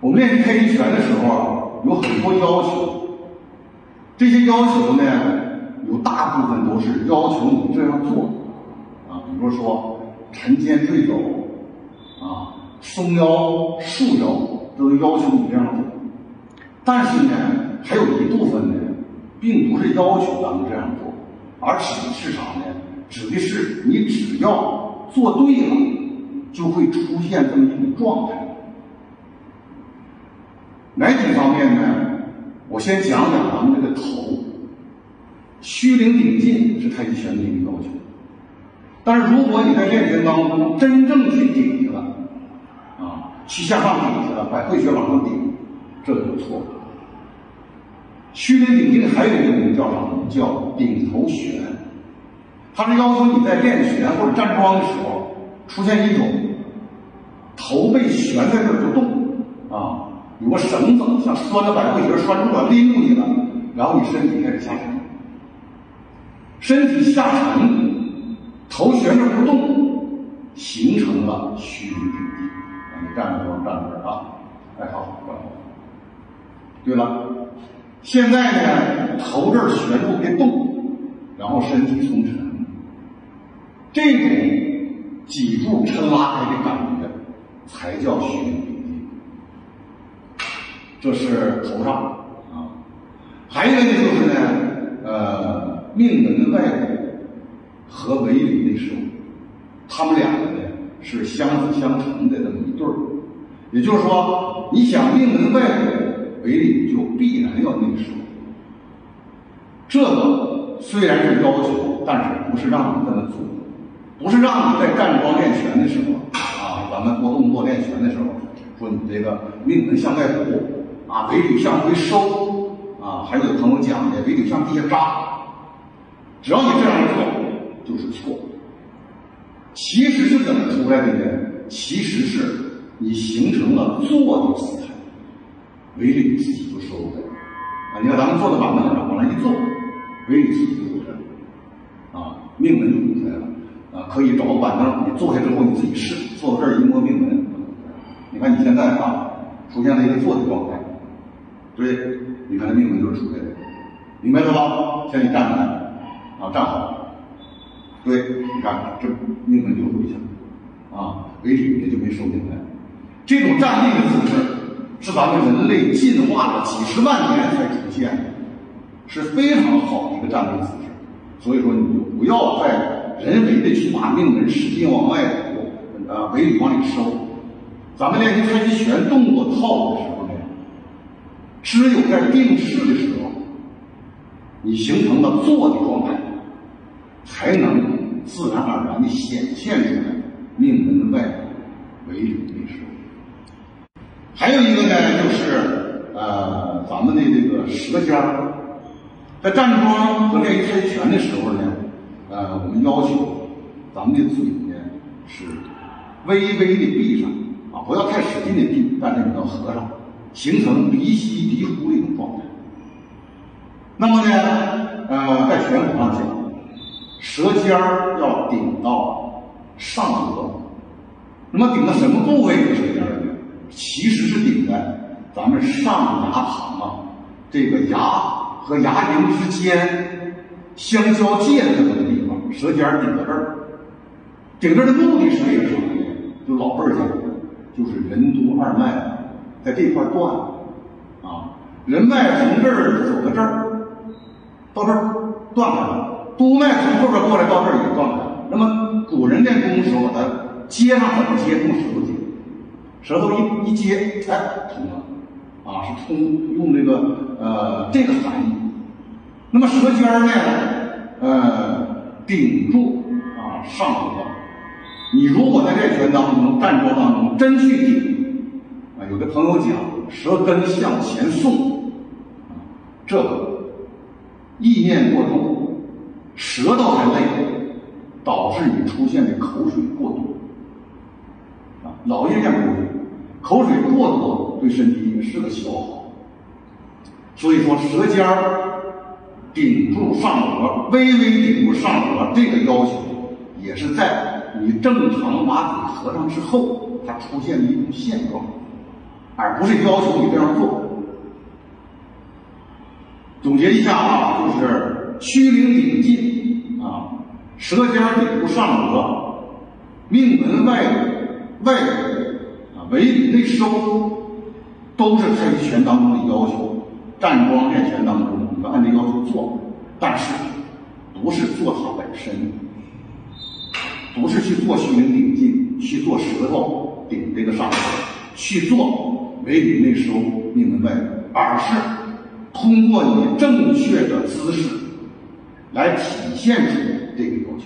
我们练太极拳的时候啊，有很多要求。这些要求呢，有大部分都是要求你这样做啊，比如说沉肩坠肘啊，松腰束腰，都要求你这样做。但是呢，还有一部分呢，并不是要求咱们这样做，而指的是啥呢？指的是你只要做对了，就会出现这么一种状态。哪几方面呢？我先讲讲咱们这个头，虚灵顶劲是太极拳的一个要求。但是如果你在练拳当中真正去顶去了，啊，去向上顶去了，百会穴往上顶，这就错了。虚灵顶劲还有一个名叫啥呢？叫顶头悬。它是要求你在练拳或者站桩的时候，出现一种头被悬在这不动啊。有个绳子，像拴的百会穴拴住了，拎住你了，然后你身体开始下沉，身体下沉，头悬着不动，形成了虚顶劲。你站着说站这儿啊，哎好，站好。对了，现在呢，头这儿悬住别动，然后身体松沉，这种脊柱抻拉开的感觉，才叫虚。这是头上啊，还有一个呢，就是呢，呃，命门外骨和尾闾内收，他们两个呢是相辅相成的这么一对儿。也就是说，你想命门外骨、尾闾就必然要内收。这个虽然是要求，但是不是让你这么做，不是让你在站桩练拳的时候啊，咱们做动作练拳的时候，说你这个命门向外鼓。啊，尾闾向回收，啊，还有朋友讲的尾闾向地下扎，只要你这样做，就是错。其实是怎么出来的呢？其实是你形成了坐的姿态，尾闾自己就收了。啊，你看咱们坐在板凳上，往那一坐，尾闾自己就收了，啊，命门就出来了。啊，可以找个板凳，你坐下之后你自己试，坐到这儿一摸命门，你看你现在啊，出现了一个坐的状态。对，你看这命门就是出来的，明白了吧？现在你站起来，啊，站好。对，你看这命门就回去了，啊，尾闾也就没收进来。这种站立的姿势是咱们人类进化了几十万年才出现的，是非常好的一个站立姿势。所以说，你就不要再人为的去把命门使劲往外鼓，啊，尾闾往里收。咱们练习太极拳动作套路。只有在定势的时候，你形成了坐的状态，才能自然而然的显现出来命门外为里内收。还有一个呢，就是呃，咱们的这个舌尖儿，在站桩和练开拳的时候呢，呃，我们要求咱们的嘴呢是微微的闭上啊，不要太使劲的闭，但是你要合上。形成鼻吸鼻呼的一种状态。那么呢，呃，在拳谱上讲，舌尖儿要顶到上颚。那么顶到什么部位的舌尖呢？其实是顶在咱们上牙旁啊，这个牙和牙龈之间相交界的这个地方，舌尖顶到这儿。顶这儿的目的是为了什么呢？就老辈儿讲，就是任督二脉。在这块断了，啊，人脉从这儿走到这儿，到这儿断开了，督脉从后边过来到这儿也断开了。那么古人练功的时候，他接上怎么接？用舌头接，舌头一一接，哎，通了，啊，是通用这个呃这个含义。那么舌尖儿呢，呃，顶住啊上颚。你如果在练拳当中、站桩当中真去顶。有的朋友讲舌根向前送，这个意念过重，舌头还累，导致你出现的口水过多。啊，老爷练口水，口水过多对身体也是个消耗。所以说，舌尖儿顶住上颚，微微顶住上颚，这个要求也是在你正常把嘴合上之后，它出现的一种现状。而不是要求你这样做。总结一下啊，就是虚灵顶进啊，舌尖顶部上颚，命门外外啊，尾里内收，都是太极拳当中的要求。站桩练拳当中，你们按这要求做，但是不是做它本身，不是去做虚灵顶进，去做舌头顶这个上颚，去做尾里内收，命门外，而是。通过你正确的姿势来体现出这个要求。